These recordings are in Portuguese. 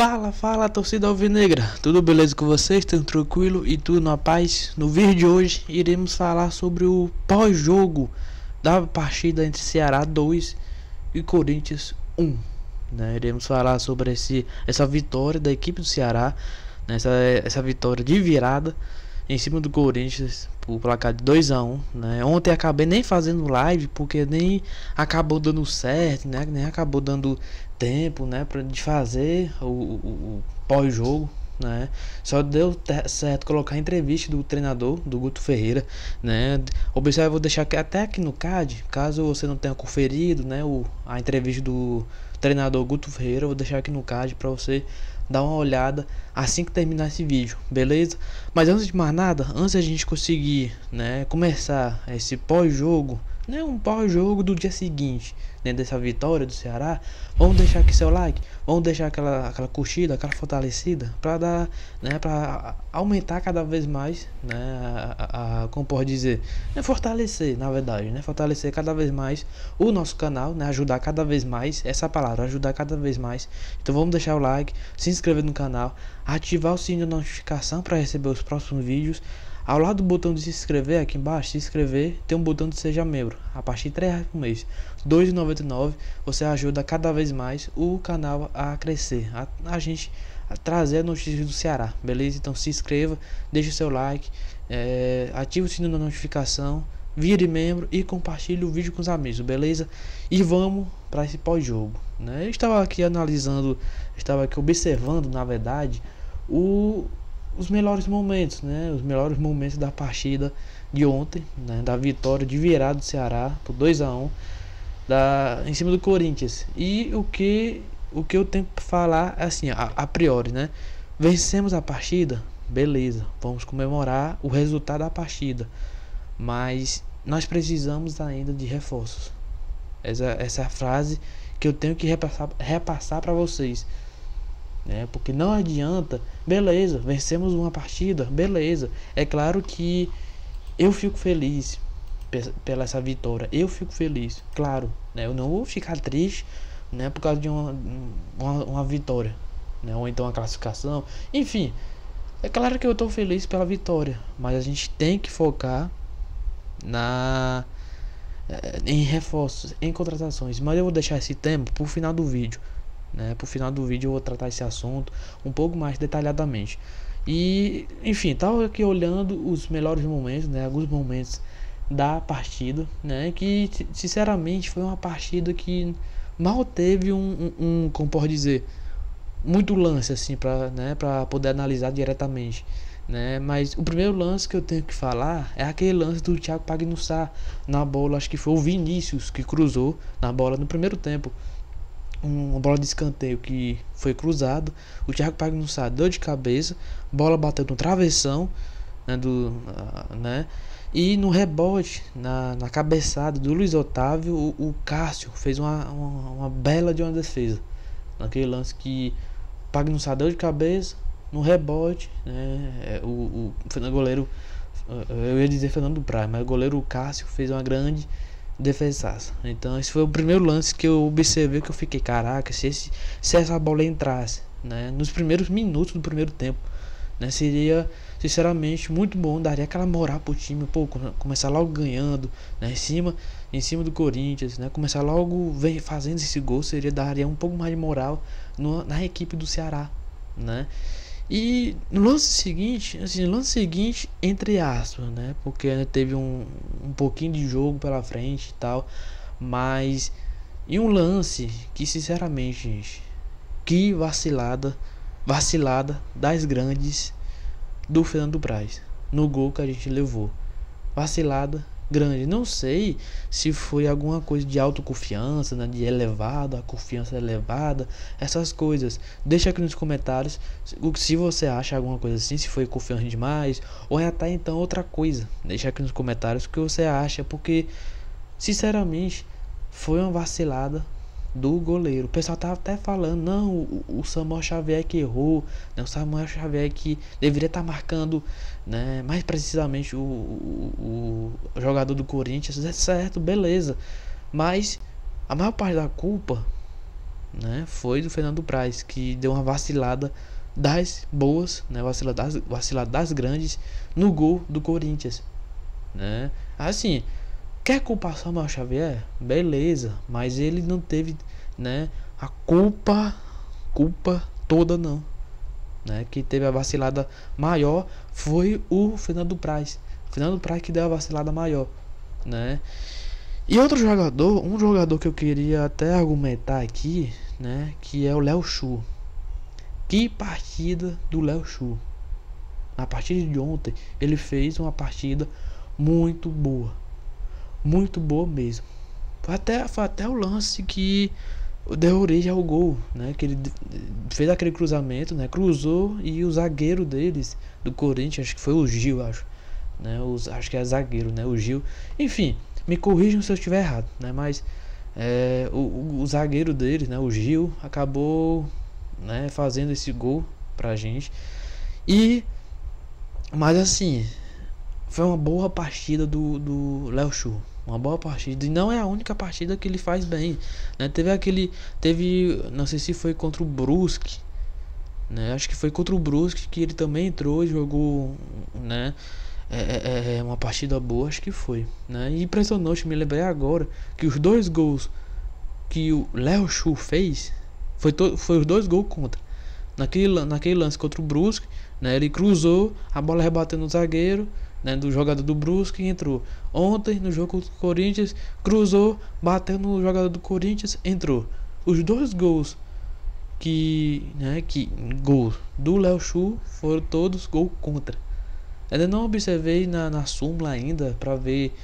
Fala, fala torcida alvinegra, tudo beleza com vocês? Tudo tranquilo e tudo na paz? No vídeo de hoje iremos falar sobre o pós-jogo da partida entre Ceará 2 e Corinthians 1. Né? Iremos falar sobre esse, essa vitória da equipe do Ceará, né? essa, essa vitória de virada em cima do Corinthians por placar de 2 a 1 um, né? Ontem acabei nem fazendo live porque nem acabou dando certo, né? Nem acabou dando tempo, né, para de fazer o, o, o pós-jogo, né? Só deu certo colocar a entrevista do treinador, do Guto Ferreira, né? Observe, eu vou deixar aqui, até aqui no card, caso você não tenha conferido, né, o, a entrevista do treinador Guto Ferreira, vou deixar aqui no card para você dar uma olhada assim que terminar esse vídeo, beleza? Mas antes de mais nada, antes a gente conseguir, né, começar esse pós-jogo, né, um pós-jogo do dia seguinte, né, dessa vitória do Ceará, vamos deixar aqui seu like, vamos deixar aquela, aquela curtida, aquela fortalecida, para dar, né, para aumentar cada vez mais, né, a, a, como pode dizer, né, fortalecer, na verdade, né, fortalecer cada vez mais o nosso canal, né, ajudar cada vez mais, essa palavra, ajudar cada vez mais. Então vamos deixar o like, se inscrever no canal, ativar o sininho de notificação para receber os próximos vídeos. Ao lado do botão de se inscrever, aqui embaixo, se inscrever, tem um botão de seja membro. A partir de R$ reais por mês, R$ 2,99, você ajuda cada vez mais o canal a crescer, a, a gente a trazer notícias do Ceará, beleza? Então se inscreva, deixe o seu like, é, ative o sininho da notificação, vire membro e compartilhe o vídeo com os amigos, beleza? E vamos para esse pós-jogo, né? Eu estava aqui analisando, estava aqui observando, na verdade, o os melhores momentos, né? Os melhores momentos da partida de ontem, né? Da vitória de virada do Ceará por 2 a 1 da em cima do Corinthians. E o que o que eu tenho que falar assim, a, a priori, né? Vencemos a partida, beleza. Vamos comemorar o resultado da partida. Mas nós precisamos ainda de reforços. Essa, essa é frase que eu tenho que repassar, repassar para vocês né? Porque não adianta, beleza, vencemos uma partida, beleza. É claro que eu fico feliz pela essa vitória, eu fico feliz, claro, né? Eu não vou ficar triste, né? Por causa de uma, uma, uma vitória, né? Ou então uma classificação, enfim. É claro que eu estou feliz pela vitória, mas a gente tem que focar na eh, em reforços, em contratações. Mas eu vou deixar esse tempo pro final do vídeo. Né? Pro final do vídeo eu vou tratar esse assunto um pouco mais detalhadamente. E, enfim, tava aqui olhando os melhores momentos, né? Alguns momentos da partida, né? Que, sinceramente, foi uma partida que mal teve um, um, um como pode dizer, muito lance, assim, para né? Pra poder analisar diretamente. Né? Mas o primeiro lance que eu tenho que falar é aquele lance do Thiago Pagnussá na bola, acho que foi o Vinícius que cruzou na bola no primeiro tempo uma bola de escanteio que foi cruzado. O Thiago Pagnussá deu de cabeça, bola bateu no travessão, né, do, uh, né, e no rebote, na, na cabeçada do Luiz Otávio, o, o Cássio fez uma, uma, uma, bela de uma defesa. Naquele lance que Pagnussá deu de cabeça, no rebote, né, é, o, o, o goleiro, eu ia dizer Fernando Praia, mas o goleiro Cássio fez uma grande defesaça. Então esse foi o primeiro lance que eu observei que eu fiquei, caraca, se, esse, se essa bola entrasse, né, nos primeiros minutos do primeiro tempo, né, seria sinceramente muito bom, daria aquela moral pro time, pô, começar logo ganhando, né, em cima, em cima do Corinthians, né, começar logo fazendo esse gol, seria daria um pouco mais de moral no, na equipe do Ceará, né? E no lance seguinte, assim, no lance seguinte, entre aspas, né? Porque ainda teve um, um pouquinho de jogo pela frente e tal. Mas em um lance que sinceramente, gente, que vacilada, vacilada das grandes do Fernando Braz no gol que a gente levou. Vacilada grande. Não sei se foi alguma coisa de autoconfiança, né, de elevada, a confiança elevada, essas coisas. Deixa aqui nos comentários se você acha alguma coisa assim, se foi confiante demais, ou é até então outra coisa. Deixa aqui nos comentários o que você acha, porque sinceramente foi uma vacilada do goleiro. O pessoal tava até falando, não, o, o Samuel Xavier que errou, né? o Samuel Xavier que deveria estar tá marcando, né, mais precisamente o, o, o, jogador do Corinthians, é certo, beleza. Mas a maior parte da culpa né, foi do Fernando Praz, que deu uma vacilada das boas, né, vacilada das, vacilada das grandes no gol do Corinthians, né? Assim, quer culpar Samuel Xavier? Beleza, mas ele não teve, né, a culpa, culpa toda não, né? Que teve a vacilada maior foi o Fernando Praz. Fernando Praz que deu a vacilada maior, né? E outro jogador, um jogador que eu queria até argumentar aqui, né, que é o Léo Chu. Que partida do Léo Chu. Na partida de ontem, ele fez uma partida muito boa. Muito boa mesmo. Foi até, foi até o lance que deu origem ao gol, né? Que ele fez aquele cruzamento, né? Cruzou e o zagueiro deles, do Corinthians, acho que foi o Gil, acho. Né? Acho que é zagueiro, né? O Gil. Enfim, me corrijam se eu estiver errado, né? Mas é, o, o, o, zagueiro deles, né? O Gil, acabou né, fazendo esse gol pra gente. E. Mas assim, foi uma boa partida do, do Léo Chu. Uma boa partida. E não é a única partida que ele faz bem. Né? Teve aquele. Teve. Não sei se foi contra o Brusque. Né? Acho que foi contra o Brusque que ele também entrou e jogou. Né? É, é, é uma partida boa, acho que foi. Né? E impressionante, me lembrei agora que os dois gols que o Léo Chu fez foi, to, foi os dois gols contra. Naquele, naquele lance contra o Brusque, né? ele cruzou, a bola rebateu no zagueiro né, do jogador do Brusque entrou. Ontem, no jogo contra o Corinthians, cruzou, bateu no jogador do Corinthians, entrou. Os dois gols que, né, que gols do Léo Chu foram todos gol contra. Ainda não observei na, na súmula ainda para ver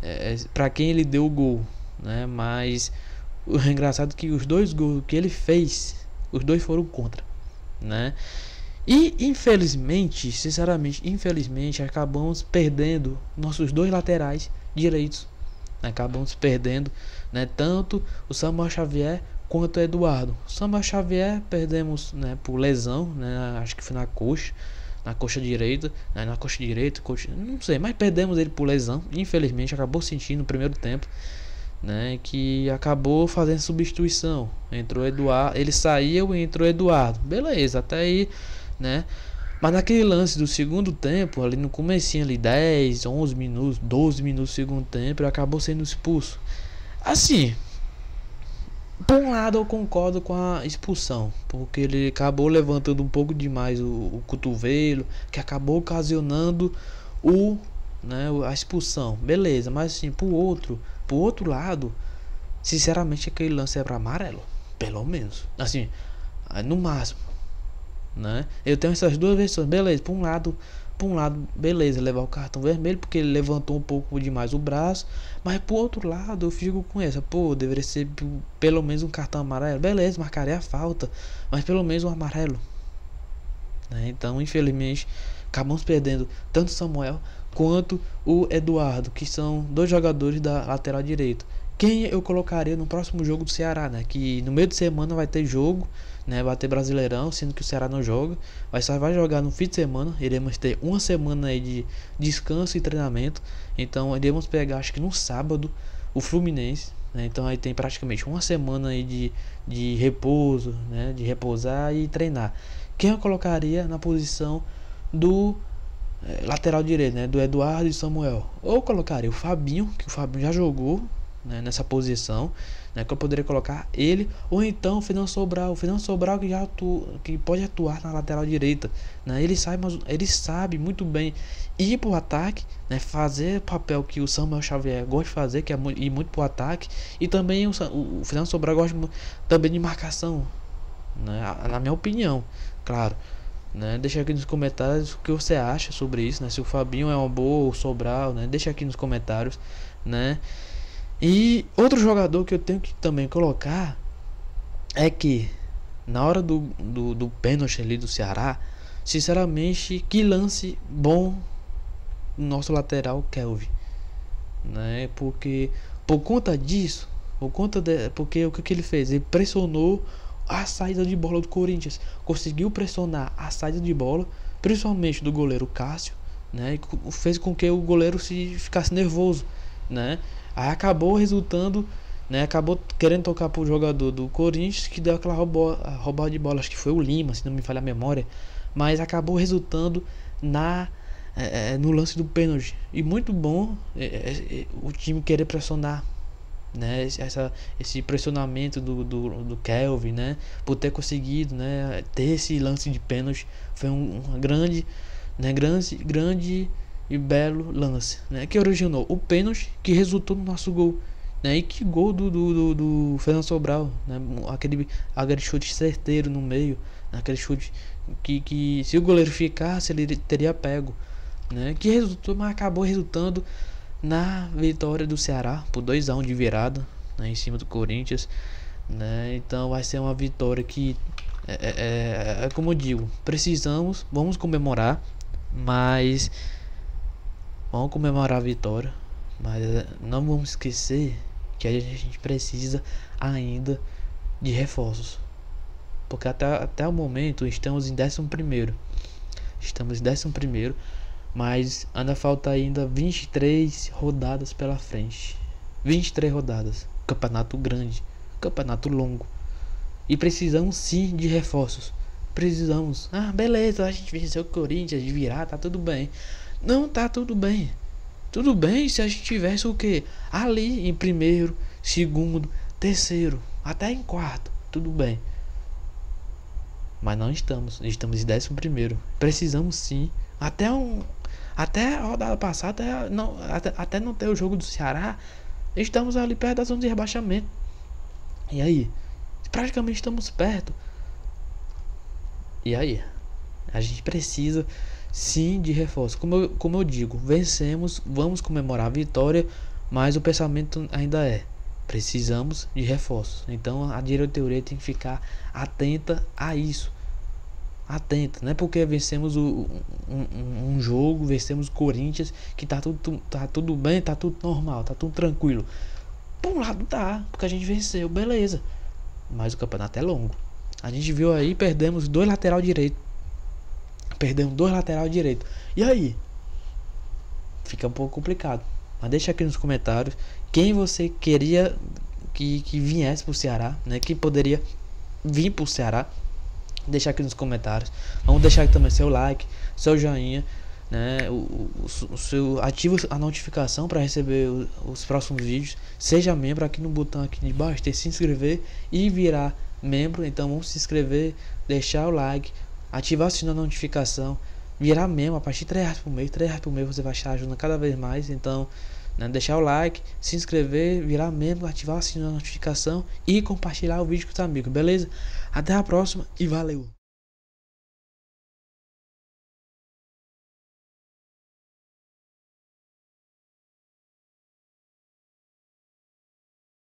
é, para quem ele deu o gol, né? Mas o engraçado é que os dois gols que ele fez, os dois foram contra, né? E infelizmente, sinceramente, infelizmente, acabamos perdendo nossos dois laterais direitos. Acabamos perdendo, né, tanto o Samuel Xavier quanto o Eduardo. O Samuel Xavier perdemos, né, por lesão, né, acho que foi na coxa, na coxa direita, né, na coxa direita, coxa, não sei, mas perdemos ele por lesão. Infelizmente, acabou sentindo no primeiro tempo, né, que acabou fazendo substituição. Entrou Eduardo, ele saiu e entrou Eduardo. Beleza, até aí né? Mas naquele lance do segundo tempo, ali no comecinho ali, 10, 11 minutos, 12 minutos do segundo tempo, ele acabou sendo expulso. Assim, por um lado eu concordo com a expulsão, porque ele acabou levantando um pouco demais o, o cotovelo, que acabou ocasionando o, né, a expulsão. Beleza, mas assim, por outro, por outro lado, sinceramente aquele lance é para amarelo, pelo menos. Assim, no máximo né? Eu tenho essas duas versões, beleza. Por um lado, por um lado, beleza, levar o cartão vermelho porque ele levantou um pouco demais o braço, mas por outro lado, eu fico com essa, pô, deveria ser pelo menos um cartão amarelo. Beleza, marcaria a falta, mas pelo menos um amarelo. Né? Então, infelizmente, acabamos perdendo tanto Samuel quanto o Eduardo, que são dois jogadores da lateral direito. Quem eu colocaria no próximo jogo do Ceará, né? Que no meio de semana vai ter jogo né, bater Brasileirão, sendo que o Ceará não joga, mas só vai jogar no fim de semana. Iremos ter uma semana aí de descanso e treinamento. Então iremos pegar, acho que no sábado, o Fluminense. Né, então aí tem praticamente uma semana aí de, de repouso, né, de repousar e treinar. Quem eu colocaria na posição do é, lateral direito, né, do Eduardo e Samuel? Ou colocaria o Fabinho, que o Fabinho já jogou né, nessa posição né, que eu poderia colocar ele ou então o Fernando Sobral, o Fernando Sobral que já atua, que pode atuar na lateral direita, né, ele sabe, ele sabe muito bem ir para o ataque, né, fazer o papel que o Samuel Xavier gosta de fazer, que é ir muito para o ataque, e também o, o, Fernando Sobral gosta também de marcação, né, na minha opinião, claro. Né? Deixa aqui nos comentários o que você acha sobre isso, né? Se o Fabinho é uma boa ou Sobral, né? Deixa aqui nos comentários, né? E outro jogador que eu tenho que também colocar é que na hora do, do, do pênalti ali do Ceará, sinceramente, que lance bom nosso lateral Kelvin, né? Porque por conta disso, por conta de, porque o que, que ele fez? Ele pressionou a saída de bola do Corinthians, conseguiu pressionar a saída de bola, principalmente do goleiro Cássio, né? E fez com que o goleiro se ficasse nervoso, né? Aí acabou resultando né? Acabou querendo tocar pro jogador do Corinthians que deu aquela roubada de bola, acho que foi o Lima, se não me falha a memória, mas acabou resultando na é, no lance do pênalti. E muito bom é, é, o time querer pressionar né, essa, esse pressionamento do, do, do Kelvin, né, por ter conseguido, né, ter esse lance de pênalti, foi um, uma grande, né, grande, grande e belo lance, né, que originou o pênalti que resultou no nosso gol, né, e que gol do, do, do, do Fernando Sobral, né, aquele, aquele chute certeiro no meio, aquele chute que, que se o goleiro ficasse ele teria pego, né, que resultou, mas acabou resultando na vitória do Ceará por 2 a 1 de virada né, em cima do Corinthians. Né? Então vai ser uma vitória que é, é, é, é como eu digo, precisamos, vamos comemorar, mas vamos comemorar a vitória, mas é, não vamos esquecer que a gente precisa ainda de reforços. Porque até, até o momento estamos em 11 primeiro. Estamos em 11 primeiro mas ainda falta ainda 23 rodadas pela frente. 23 rodadas. Campeonato grande, campeonato longo. E precisamos sim de reforços. Precisamos. Ah, beleza, a gente venceu o Corinthians virar, tá tudo bem. Não tá tudo bem. Tudo bem se a gente tivesse o que? Ali em primeiro, segundo, terceiro, até em quarto. Tudo bem. Mas não estamos. Estamos em décimo primeiro. Precisamos sim. Até um, até a rodada passada, até não, até, até não ter o jogo do Ceará, estamos ali perto da zona de rebaixamento. E aí? Praticamente estamos perto. E aí? A gente precisa sim de reforço. Como eu, como eu digo, vencemos, vamos comemorar a vitória, mas o pensamento ainda é: precisamos de reforços. Então a diretoria tem que ficar atenta a isso atenta, não é porque vencemos o, um, um, jogo, vencemos o Corinthians, que tá tudo, tá tudo bem, tá tudo normal, tá tudo tranquilo. Por um lado tá, porque a gente venceu, beleza. Mas o campeonato é longo. A gente viu aí, perdemos dois lateral direito. Perdemos dois lateral direito. E aí? Fica um pouco complicado. Mas deixa aqui nos comentários quem você queria que, que viesse pro Ceará, né? Quem poderia vir pro Ceará deixar aqui nos comentários. Vamos deixar aqui também seu like, seu joinha, né? O, o, o seu ativa a notificação para receber o, os próximos vídeos. Seja membro aqui no botão aqui de baixo, se inscrever e virar membro. Então vamos se inscrever, deixar o like, ativar o sininho da notificação, virar membro a partir de 3 reais por mês. 3 reais por mês você vai estar ajudando cada vez mais. Então né? deixar o like, se inscrever, virar membro, ativar o sininho da notificação e compartilhar o vídeo com os amigos, beleza? Até a próxima e valeu!